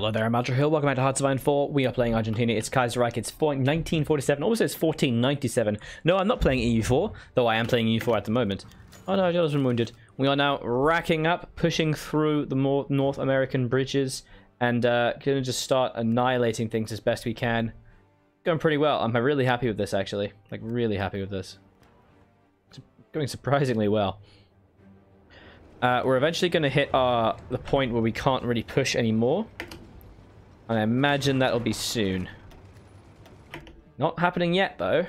Hello there, I'm Aldrahill. Welcome back to Hearts of Iron 4. We are playing Argentina. It's Kaiserreich. It's 1947. Also, it's 1497. No, I'm not playing EU4, though I am playing EU4 at the moment. Oh no, Joe's been wounded. We are now racking up, pushing through the more North American bridges, and uh, gonna just start annihilating things as best we can. Going pretty well. I'm really happy with this, actually. Like, really happy with this. It's going surprisingly well. Uh, we're eventually going to hit our the point where we can't really push anymore. I imagine that'll be soon. Not happening yet, though.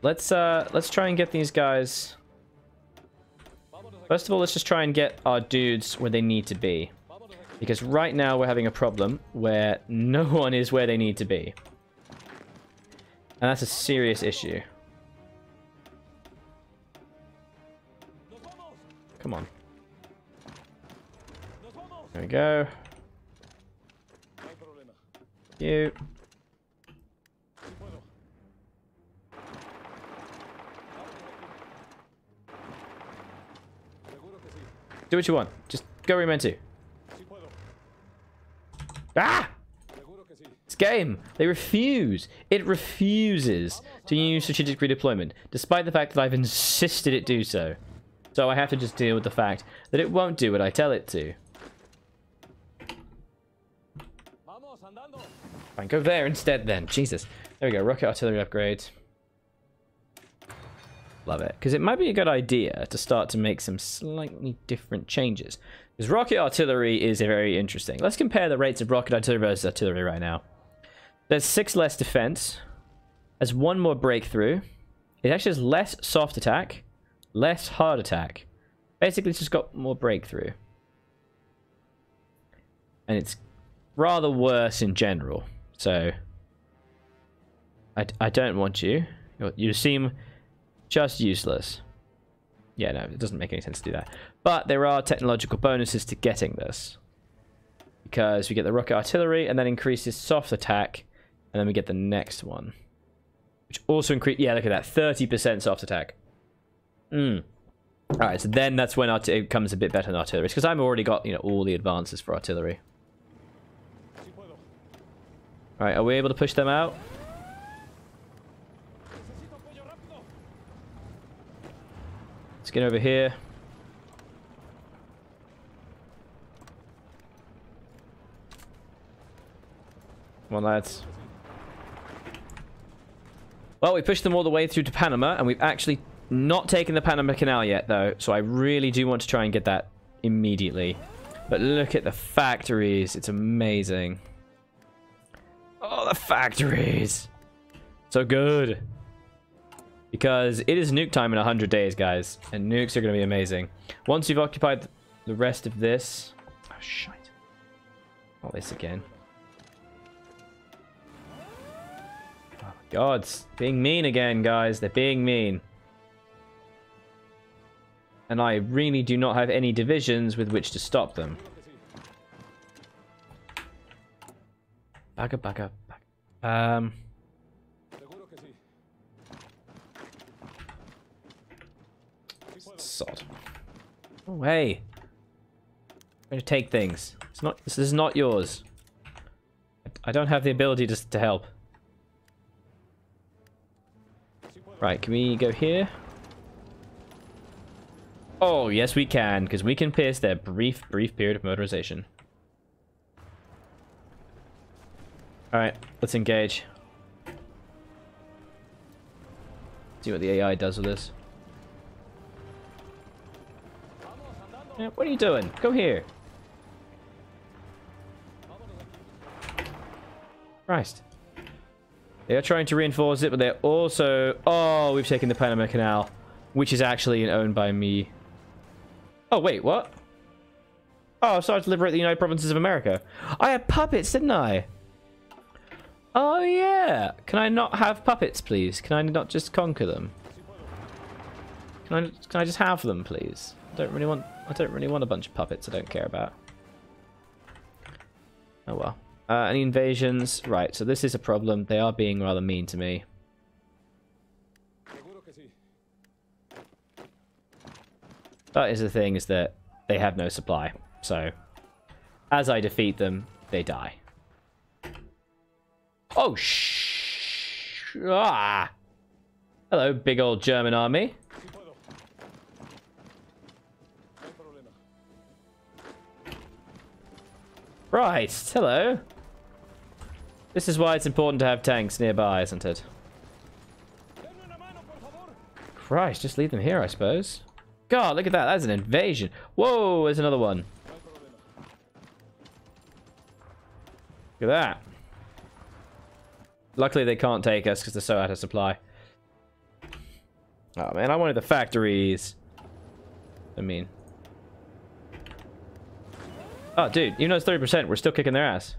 Let's uh, let's try and get these guys. First of all, let's just try and get our dudes where they need to be. Because right now we're having a problem where no one is where they need to be. And that's a serious issue. Come on. There we go. You. Do what you want. Just go where you're meant to. Ah! This game, they refuse. It refuses to use strategic redeployment, despite the fact that I've insisted it do so. So I have to just deal with the fact that it won't do what I tell it to. Fine, go there instead then. Jesus. There we go, rocket artillery upgrade. Love it. Because it might be a good idea to start to make some slightly different changes. Because rocket artillery is a very interesting. Let's compare the rates of rocket artillery versus artillery right now. There's six less defense. There's one more breakthrough. It actually has less soft attack, less hard attack. Basically, it's just got more breakthrough. And it's rather worse in general. So, I, I don't want you. You seem just useless. Yeah, no, it doesn't make any sense to do that. But there are technological bonuses to getting this. Because we get the rocket artillery, and then increases soft attack, and then we get the next one. Which also increase... Yeah, look at that. 30% soft attack. Hmm. Alright, so then that's when it comes a bit better than artillery. Because I've already got, you know, all the advances for artillery. Alright, are we able to push them out? Let's get over here. Come on, lads. Well, we pushed them all the way through to Panama, and we've actually not taken the Panama Canal yet, though. So I really do want to try and get that immediately. But look at the factories. It's amazing. The factories. So good. Because it is nuke time in 100 days, guys. And nukes are going to be amazing. Once you've occupied the rest of this... Oh, shite. All this again. Oh, my God. Being mean again, guys. They're being mean. And I really do not have any divisions with which to stop them. Back up, back up. Um... sod. Oh, hey. I'm going to take things. It's not. This is not yours. I don't have the ability to, to help. Right, can we go here? Oh, yes we can, because we can pierce their brief, brief period of motorization. Alright, let's engage. See what the AI does with this. Yeah, what are you doing? Go here. Christ. They are trying to reinforce it, but they're also... Oh, we've taken the Panama Canal, which is actually owned by me. Oh, wait, what? Oh, I started to liberate the United Provinces of America. I had puppets, didn't I? Oh, yeah. Can I not have puppets, please? Can I not just conquer them? Can I, can I just have them, please? I don't really want I don't really want a bunch of puppets I don't care about. Oh well. Uh, any invasions? Right, so this is a problem. They are being rather mean to me. That is the thing, is that they have no supply. So, as I defeat them, they die. Oh, shh. Ah. Hello, big old German army. Right, hello. This is why it's important to have tanks nearby, isn't it? Christ, just leave them here, I suppose. God, look at that. That's an invasion. Whoa, there's another one. Look at that. Luckily, they can't take us because they're so out of supply. Oh, man, I wanted the factories. I mean... Oh, dude, even though it's 30%, we're still kicking their ass.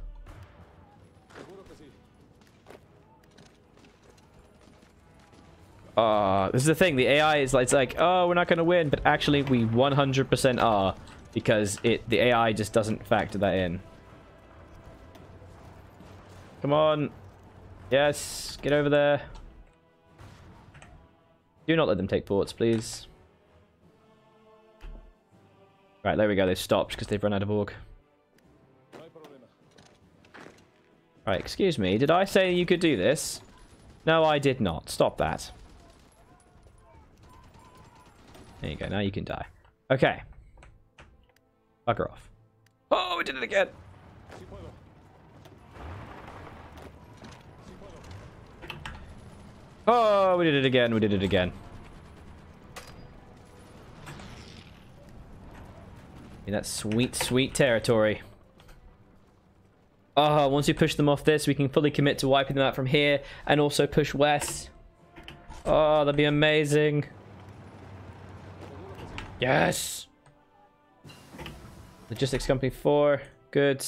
Uh, this is the thing. The AI is like, it's like, oh, we're not going to win, but actually we 100% are because it the AI just doesn't factor that in. Come on. Yes, get over there. Do not let them take ports, please. Right, there we go. They've stopped because they've run out of org. Right, excuse me. Did I say you could do this? No, I did not. Stop that. There you go. Now you can die. Okay. Bugger off. Oh, we did it again. Oh, we did it again. We did it again. In that sweet, sweet territory. Oh, once we push them off this, we can fully commit to wiping them out from here and also push west. Oh, that'd be amazing. Yes! Logistics Company 4. Good.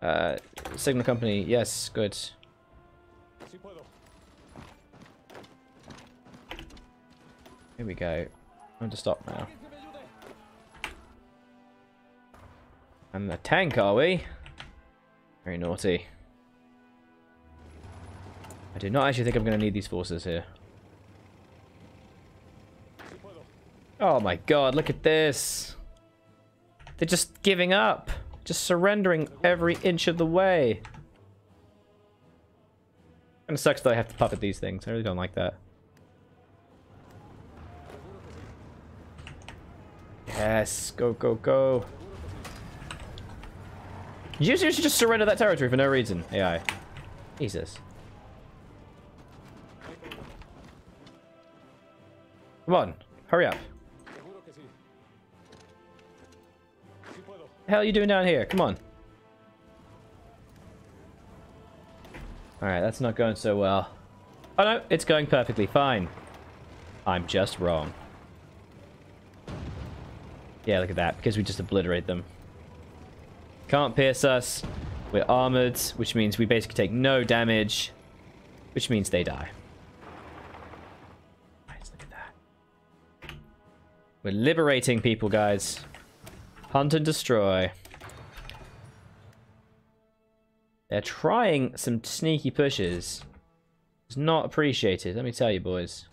Uh, Signal Company. Yes, good. Here we go. I'm going to stop now. And the tank, are we? Very naughty. I do not actually think I'm going to need these forces here. Oh my god, look at this. They're just giving up. Just surrendering every inch of the way. Kinda sucks that I have to puppet these things. I really don't like that. Yes, go, go, go. You seriously just surrender that territory for no reason, AI. Jesus. Come on, hurry up. The hell are you doing down here? Come on. Alright, that's not going so well. Oh no, it's going perfectly fine. I'm just wrong. Yeah, look at that, because we just obliterate them. Can't pierce us. We're armored, which means we basically take no damage, which means they die. Look at that. We're liberating people, guys. Hunt and destroy. They're trying some sneaky pushes. It's not appreciated, let me tell you, boys.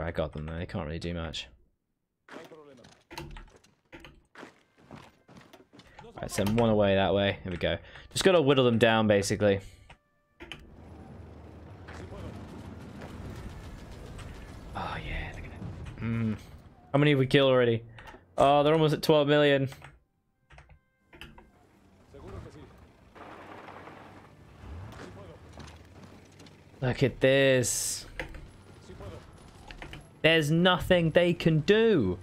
Right, I got them there. They can't really do much. Alright, send one away that way. Here we go. Just gotta whittle them down, basically. Mm. How many have we killed already? Oh, they're almost at 12 million. Look at this. There's nothing they can do.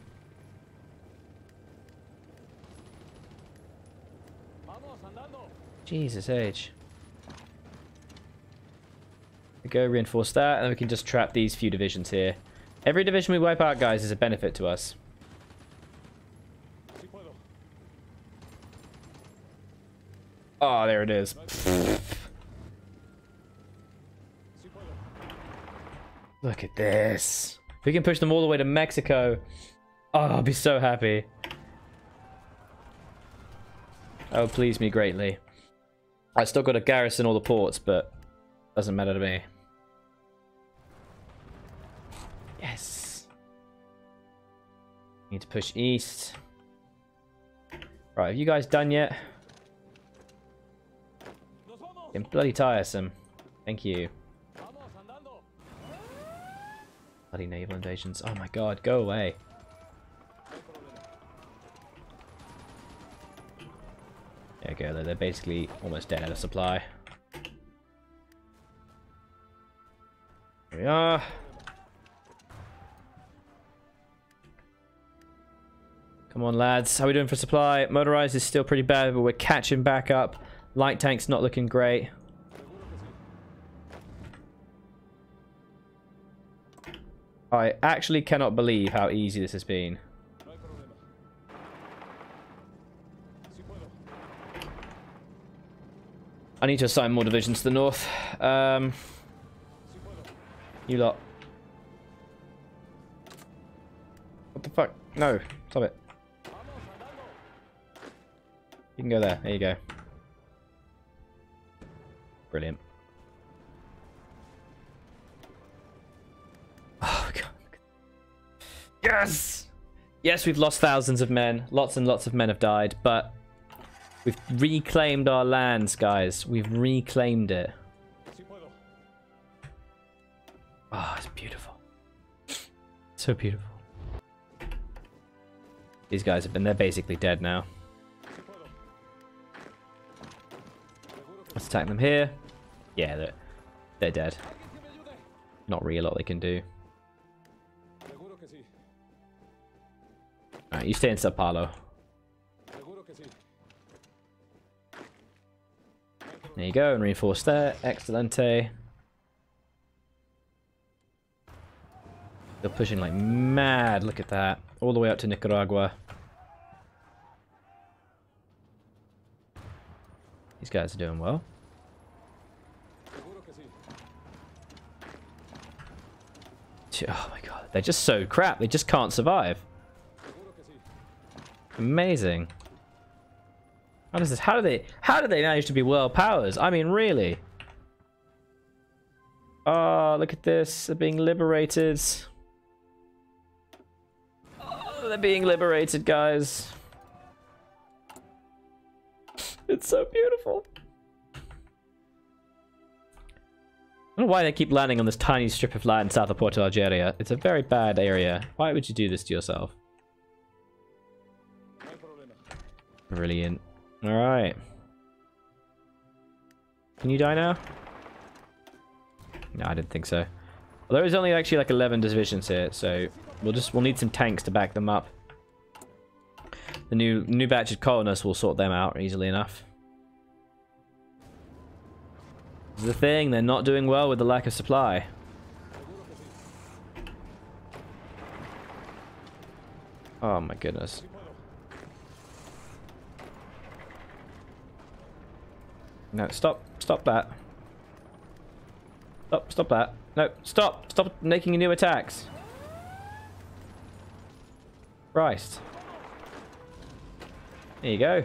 Jesus age. We go reinforce that, and we can just trap these few divisions here. Every division we wipe out, guys, is a benefit to us. Oh, there it is. Look at this. We can push them all the way to Mexico. Oh, I'll be so happy. Oh, please me greatly. I still got to garrison all the ports, but doesn't matter to me. Yes. Need to push east. Right, have you guys done yet? Getting bloody tiresome. Thank you. Bloody naval invasions. Oh my god, go away. There you go, they're basically almost dead out of supply. Here we are. Come on, lads. How are we doing for supply? Motorized is still pretty bad, but we're catching back up. Light tank's not looking great. I actually cannot believe how easy this has been. I need to assign more divisions to the north. Um, you lot. What the fuck? No. Stop it. You can go there. There you go. Brilliant. Yes! Yes, we've lost thousands of men. Lots and lots of men have died, but we've reclaimed our lands, guys. We've reclaimed it. Oh, it's beautiful. So beautiful. These guys have been, they're basically dead now. Let's attack them here. Yeah, they're, they're dead. Not really a lot they can do. Alright, you stay in Sao. There you go, and reinforce there. Excelente. They're pushing like mad, look at that. All the way up to Nicaragua. These guys are doing well. Oh my god, they're just so crap. They just can't survive. Amazing. How does this? How do they? How do they manage to be world powers? I mean, really? Oh, look at this! They're being liberated. Oh, they're being liberated, guys. It's so beautiful. I don't know why they keep landing on this tiny strip of land south of Porto Alegre. It's a very bad area. Why would you do this to yourself? Brilliant. Alright. Can you die now? No, I didn't think so. Well, there is only actually like 11 divisions here, so we'll just we'll need some tanks to back them up. The new new batch of colonists will sort them out easily enough. This is the thing, they're not doing well with the lack of supply. Oh my goodness. No, stop. Stop that. Stop, stop that. No, stop. Stop making new attacks. Christ. There you go.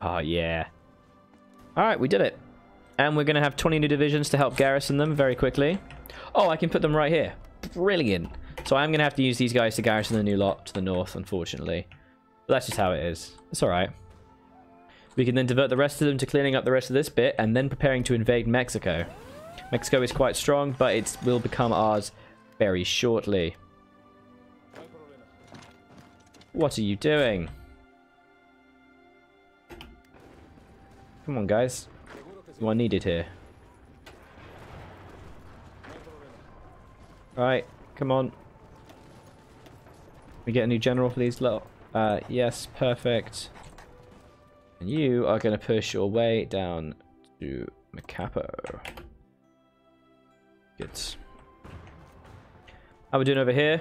Oh, yeah. Alright, we did it. And we're going to have 20 new divisions to help garrison them very quickly. Oh, I can put them right here. Brilliant. So I'm going to have to use these guys to garrison the new lot to the north, unfortunately. But that's just how it is. It's alright. We can then divert the rest of them to cleaning up the rest of this bit and then preparing to invade Mexico. Mexico is quite strong, but it will become ours very shortly. What are you doing? Come on, guys. You are needed here. Right, come on. We get a new general for these. Uh, yes, perfect. And you are going to push your way down to Macapo. Good. How we doing over here?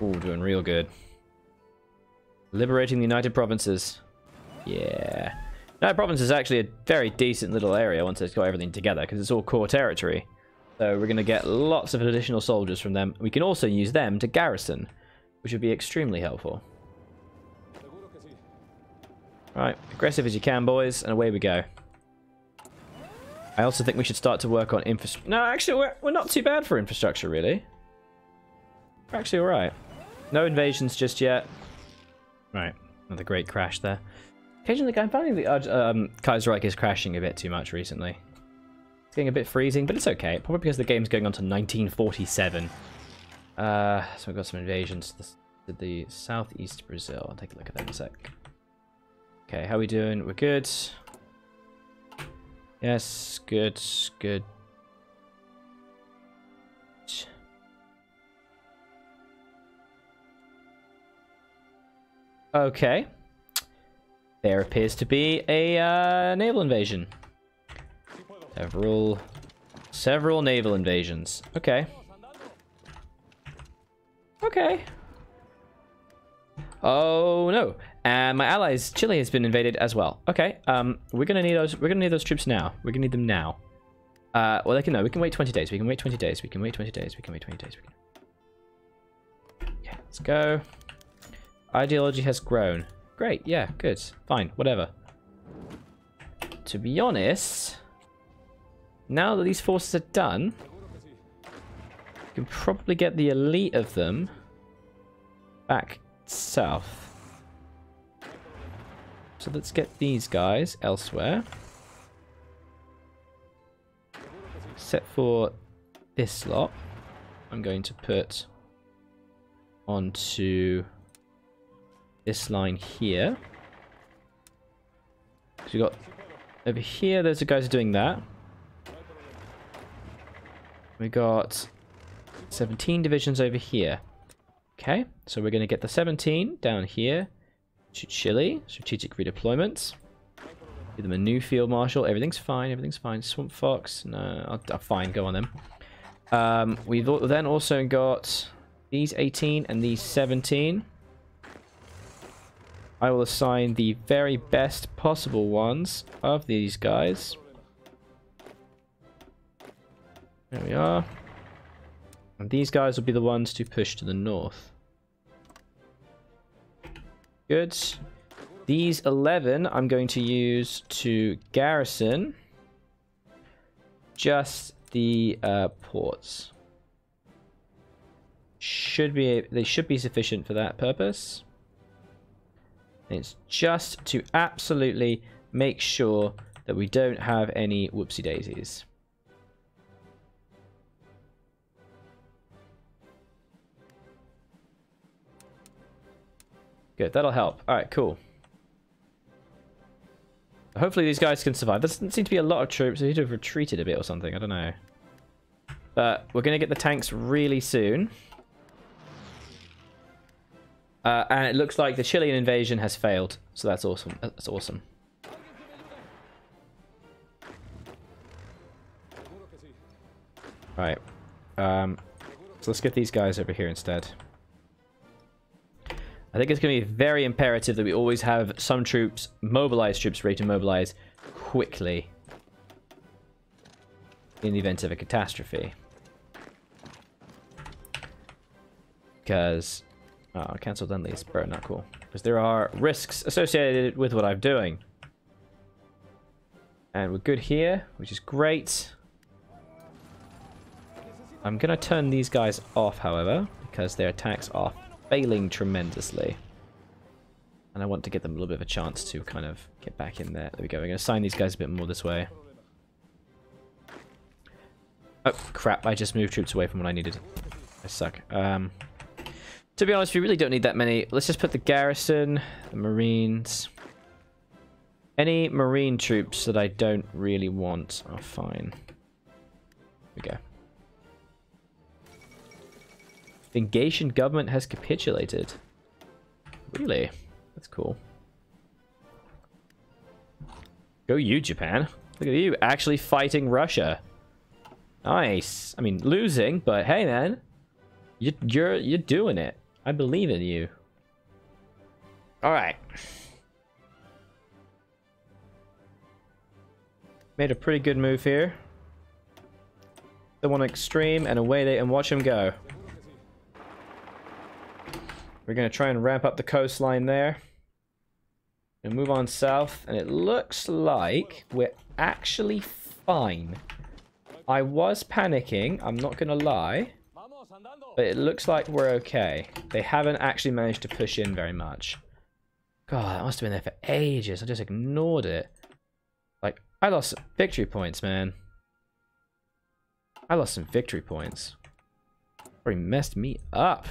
Oh, doing real good. Liberating the United Provinces. Yeah. United Province is actually a very decent little area once it's got everything together because it's all core territory. So we're going to get lots of additional soldiers from them. We can also use them to garrison, which would be extremely helpful. Right, aggressive as you can, boys, and away we go. I also think we should start to work on infrastructure. No, actually, we're, we're not too bad for infrastructure, really. We're actually alright. No invasions just yet. Right. Another great crash there. Occasionally, I'm finding the um, Kaiserreich is crashing a bit too much recently. It's getting a bit freezing, but it's okay. Probably because the game's going on to 1947. Uh, so we've got some invasions to the southeast Brazil. I'll take a look at that in a sec. Okay, how are we doing? We're good. Yes, good, good. Okay. There appears to be a uh, naval invasion. Several, several naval invasions. Okay. Okay. Oh no. And my allies, Chile, has been invaded as well. Okay. Um, we're gonna need those. We're gonna need those troops now. We're gonna need them now. Uh, well, they can no. We can wait 20 days. We can wait 20 days. We can wait 20 days. We can wait 20 days. We can. Okay, let's go. Ideology has grown. Great. Yeah. Good. Fine. Whatever. To be honest, now that these forces are done, we can probably get the elite of them back south. So let's get these guys elsewhere. Except for this slot, I'm going to put onto this line here. We got over here, those are guys doing that. We got 17 divisions over here. Okay, so we're going to get the 17 down here to Chile. Strategic redeployments. Give them a new field marshal. Everything's fine. Everything's fine. Swamp Fox. No, I'll, I'll fine. Go on them. Um, we've then also got these 18 and these 17. I will assign the very best possible ones of these guys. There we are. And these guys will be the ones to push to the north. Good. These 11 I'm going to use to garrison just the uh, ports. Should be they should be sufficient for that purpose. it's just to absolutely make sure that we don't have any whoopsie daisies. Good, that'll help. Alright, cool. Hopefully these guys can survive. There doesn't seem to be a lot of troops. They need to have retreated a bit or something. I don't know. But we're going to get the tanks really soon. Uh, and it looks like the Chilean invasion has failed. So that's awesome. That's awesome. Alright. Um, so let's get these guys over here instead. I think it's going to be very imperative that we always have some troops, mobilized troops, ready to mobilize quickly in the event of a catastrophe. Because... Oh, cancel Dunley's Spur, not cool. Because there are risks associated with what I'm doing. And we're good here, which is great. I'm going to turn these guys off, however, because their attacks are failing tremendously. And I want to give them a little bit of a chance to kind of get back in there. There we go. We're going to assign these guys a bit more this way. Oh, crap. I just moved troops away from what I needed. I suck. Um, to be honest, we really don't need that many. Let's just put the garrison, the marines. Any marine troops that I don't really want are fine. Here we go. The Gatian government has capitulated. Really? That's cool. Go you, Japan. Look at you, actually fighting Russia. Nice. I mean, losing, but hey, man. You, you're, you're doing it. I believe in you. Alright. Made a pretty good move here. The one extreme, and away they and watch him go. We're going to try and ramp up the coastline there. And move on south. And it looks like we're actually fine. I was panicking, I'm not going to lie. But it looks like we're okay. They haven't actually managed to push in very much. God, that must have been there for ages. I just ignored it. Like, I lost victory points, man. I lost some victory points. Already messed me up.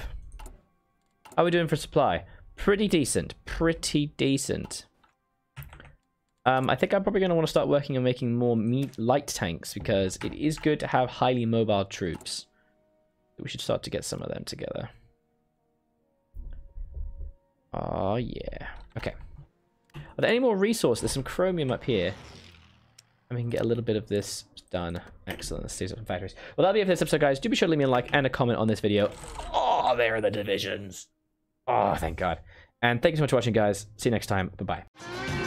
How are we doing for supply? Pretty decent. Pretty decent. Um, I think I'm probably going to want to start working on making more meat light tanks because it is good to have highly mobile troops. We should start to get some of them together. Oh, yeah. Okay. Are there any more resources? There's some chromium up here. And we can get a little bit of this done. Excellent. Let's see some factories. Well, that'll be it for this episode, guys. Do be sure to leave me a like and a comment on this video. Oh, there are the divisions. Oh, thank God. And thank you so much for watching, guys. See you next time. Bye-bye.